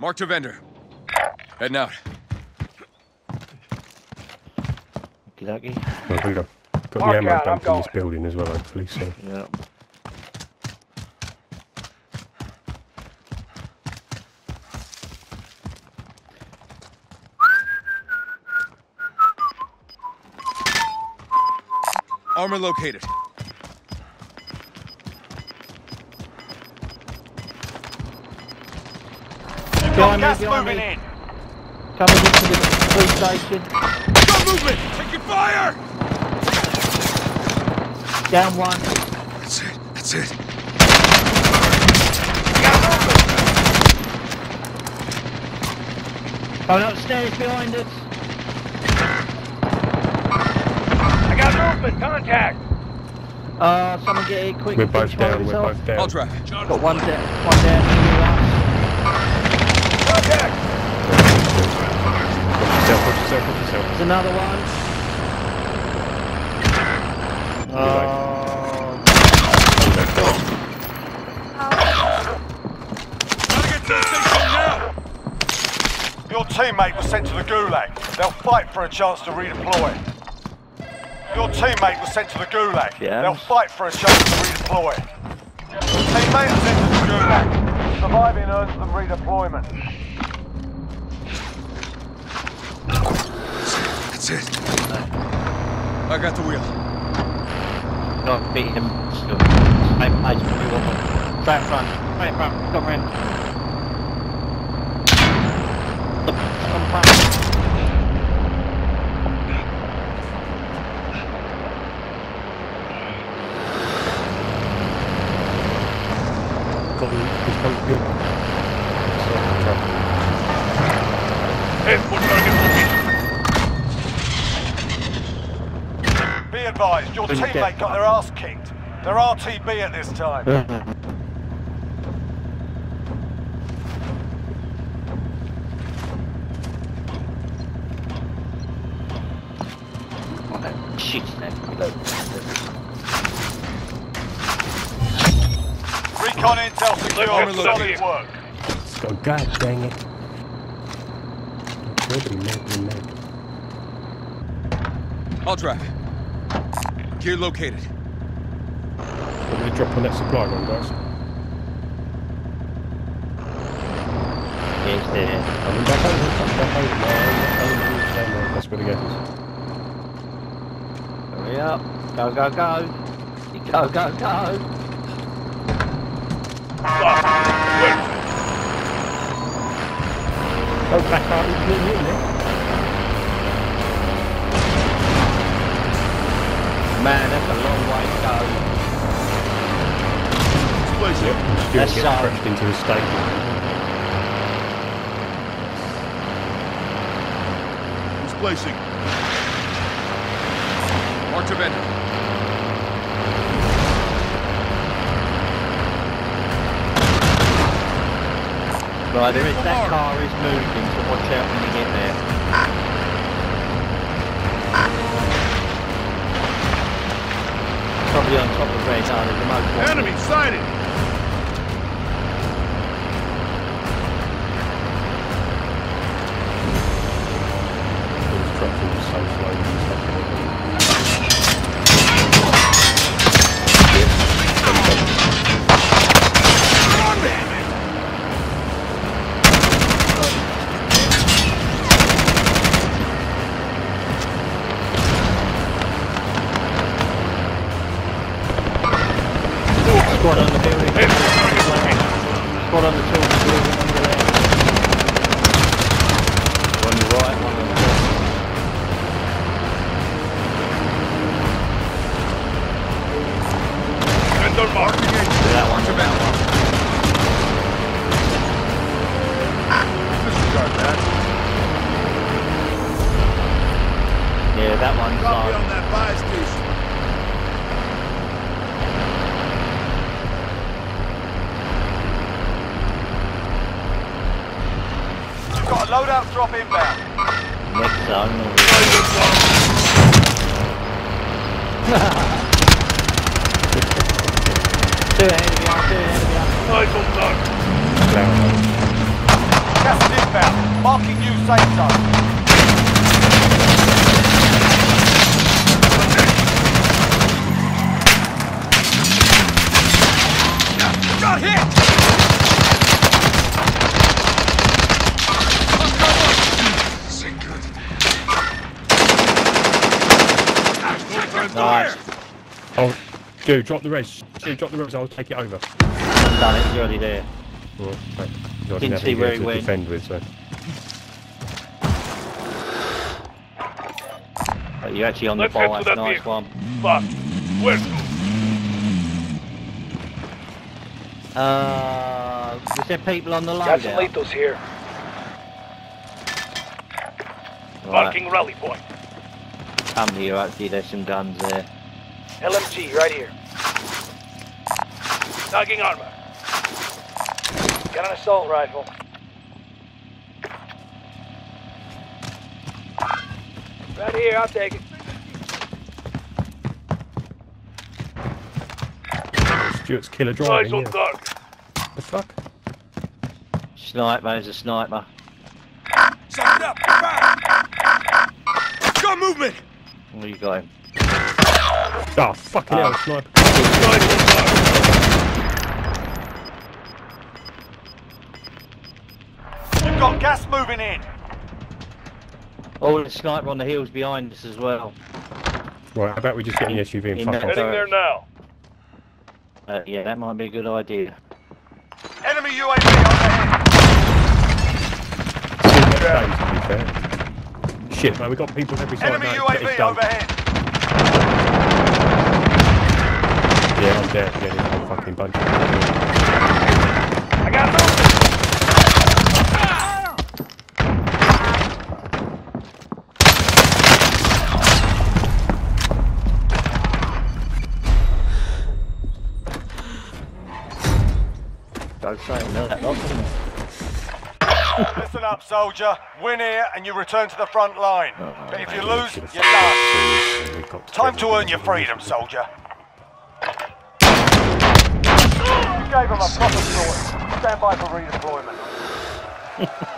Marked to vendor. Heading out. Okie Well, we got, got the Mark ammo out, dump in this building as well, hopefully, so. Yeah. Armor located. Behind me, Gas behind moving me. in. Coming into the police station. Gun movement! Taking fire! Down one. That's it. That's it. Going upstairs behind us. I got movement. Contact. Uh, someone get here quick. We're both down, we're himself. both down. I'll drive. Got one down. One down here. Contact. Watch yourself, watch yourself, watch yourself. There's another one. Uh, Gotta get to the station now! Your teammate was sent to the Gulag. They'll fight for a chance to redeploy. Your teammate was sent to the Gulag. Yeah. They'll fight for a chance to redeploy. Teammate was sent to the Gulag. Surviving earns them redeployment. That's it. I got the wheel. not beat him. Still. Same place as you want. Straight front. Straight front. Come in. Come front. Got him, he's come advised, your teammate down. got their ass kicked. They're RTB at this time. Shit, that. Recon intel secure. Solid work. Let's go, god dang it. Nobody made me mad. I'll drive. Gear located. Want me drop on that supply run, guys? Yes, there. Coming back over, coming back over. No, I'm not over the same way. That's where the gap is. Hurry up. Go, go, go. Go, go, go. Go back out into the room, eh? Man, that's a long way to go. Yep, I'm still That's crashed into the stable. Displacing. Marked a vendor. Right, there is, that car is moving, so watch out when you get there. On top of the most wanted. Enemy sighted! Those trucks are just so slow Squad on the building. Squad on the tools building there. One on your right, one on the left. Vendor marked. That one, that one. Disregard that. Yeah, that one's Copy on. on that buy station. You've got a loadout drop inbound. Next zone. Two of you, two of you. Rifle duck. Down. Gas inbound. Marking new safe zone. Got hit! Nice. Oh, dude, drop the res. Dude, drop the res. I'll take it over. Done it, he's already there. Well, right. I Didn't have see where he to went. defend with, so. Oh, you're actually on Let's the head ball, that's that nice vehicle. one. Fuck. Where's to? Uh, was there people on the Got some loadout? lethals here. Right, Marking rally point. come here, actually, there's some guns there. LMG right here. Knocking armor. Got an assault rifle. Right here, I'll take it. Stuart's killer Eyes driving. on Yeah. target. The fuck? Sniper, there's a sniper. Suck it up! Fire! Got movement! Oh, you got him. Oh, fucking hell, Ah. sniper. Eyes on target. You've got gas moving in. Oh, the sniper on the hills behind us as well. Right, how about we just get in the SUV and In fuck off? Heading there now. Uh, yeah, that might be a good idea. Enemy UAV overhead. See next days, to be fair. Shit, man, we got people on every side. Enemy now, UAV overhead. Yeah, I'm down for getting the whole fucking bunch. I got movement. Go straight on that lot, isn't it? Listen up, soldier. Win here and you return to the front line. But if you lose, you're done. Time to earn your freedom, soldier. You gave him a proper choice. Stand by for redeployment.